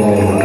Oh.